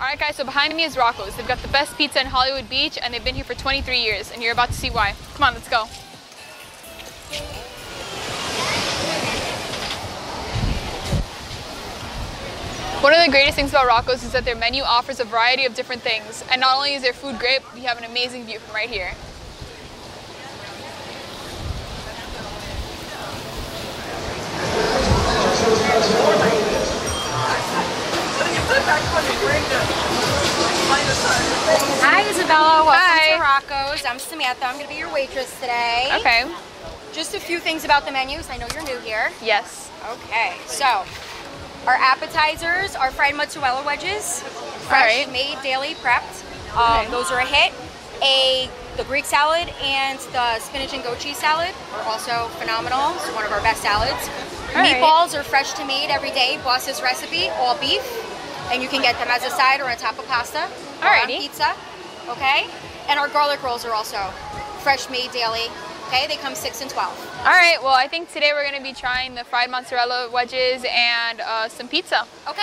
All right, guys, so behind me is Rocco's. They've got the best pizza in Hollywood Beach, and they've been here for 23 years, and you're about to see why. Come on, let's go. One of the greatest things about Rocco's is that their menu offers a variety of different things, and not only is their food great, you have an amazing view from right here. Hi, Izabella. Welcome Hi. to Rocco's. I'm Samantha. I'm going to be your waitress today. Okay. Just a few things about the menus. I know you're new here. Yes. Okay, so our appetizers are fried mozzarella wedges, fresh right. made daily prepped. Um, Okay. Those are a hit. A the Greek salad and the spinach and goat cheese salad are also phenomenal. It's one of our best salads. All right. Meatballs are fresh to made every day. Boss's recipe, all beef, and you can get them as a side or on top of pasta Alrighty. pizza. Okay, and our garlic rolls are also fresh made daily. Okay, they come six and twelve. All right, well, I think today we're going to be trying the fried mozzarella wedges and uh, some pizza. Okay.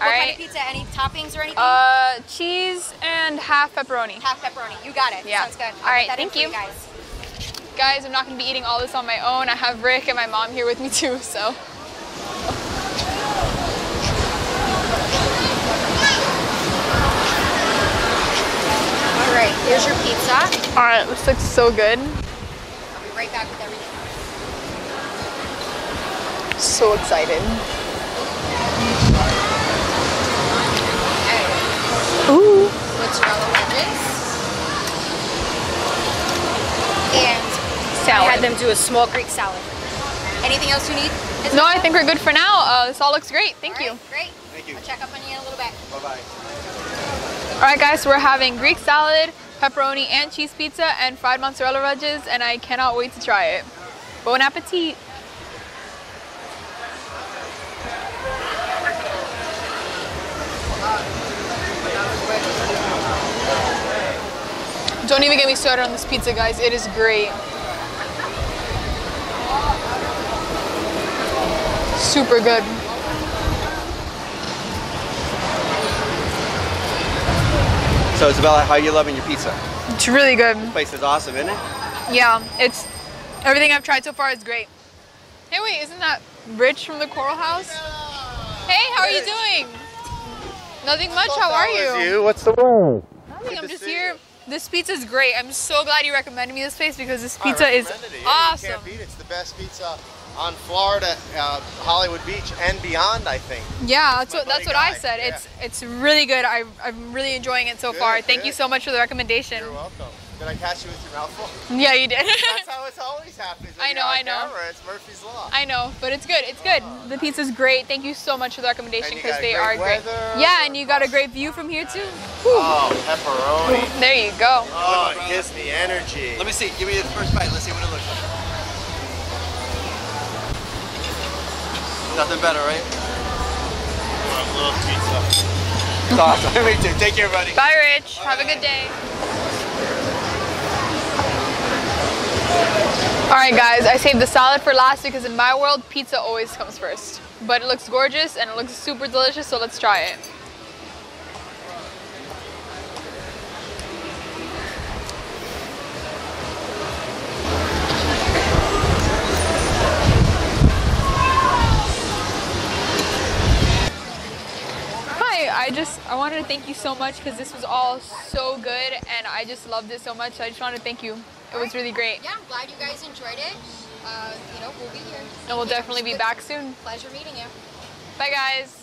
All what kind of pizza? Any toppings or anything? Uh, cheese and half pepperoni. Half pepperoni. You got it. Yeah. Sounds good. All right, thank for you. guys. Guys, I'm not going to be eating all this on my own. I have Ric and my mom here with me too, so. Here's your pizza. All right, this looks so good. I'll be right back with everything. So excited. Ooh. Mozzarella wedges. And I Salad. had them do a small Greek salad. Anything else you need? Is No, I think we're good for now. Uh, this all looks great. Thank All you. right, Great. Thank you. I'll check up on you in a little bit. Bye-bye. All right, guys, so we're having Greek salad, pepperoni and cheese pizza, and fried mozzarella wedges, and I cannot wait to try it. Bon appetit. Don't even get me started on this pizza, guys. It is great. Super good. So Izabella, how you loving your pizza? It's really good. This place is awesome, isn't it? Yeah, it's everything I've tried so far is great. Hey, wait, isn't that Rich from the Coral House? Hey, how are you doing? Nothing much. How are you? you. What's the word? I'm just here. You. pizza is great. I'm so glad you recommended me this place because this pizza is awesome. You can't beat it. It's the best pizza on Florida, uh, Hollywood Beach, and beyond. I think. Yeah, that's what that's what I said. yeah. It's it's really good. I I'm really enjoying it so Good, far. Thank you so much for the recommendation. You're welcome. Did I catch you with your mouth full? Yeah, you did. That's how it's always happens. when I know, you're on I know. Camera. It's Murphy's Law. I know, but it's good. It's good. The pizza's great. Thank you so much for the recommendation because they great are great. weather. Yeah, and you got a great view from here too. Oh, pepperoni. There you go. Oh, it gives me energy. Let me see. Give me the first bite. Let's see what it looks like. Nothing better, right? I love pizza. It's awesome. me too. Take care, buddy. Bye, Rich. Have a good day. All right, guys, I saved the salad for last because in my world, pizza always comes first. But it looks gorgeous and it looks super delicious, so let's try it. Hi, I just I wanted to thank you so much because this was all so good and I just loved it so much. So I just wanted to thank you. It was really great. Yeah, I'm glad you guys enjoyed it. Uh, you know, we'll be here. And we'll definitely be back soon. Pleasure meeting you. Bye guys.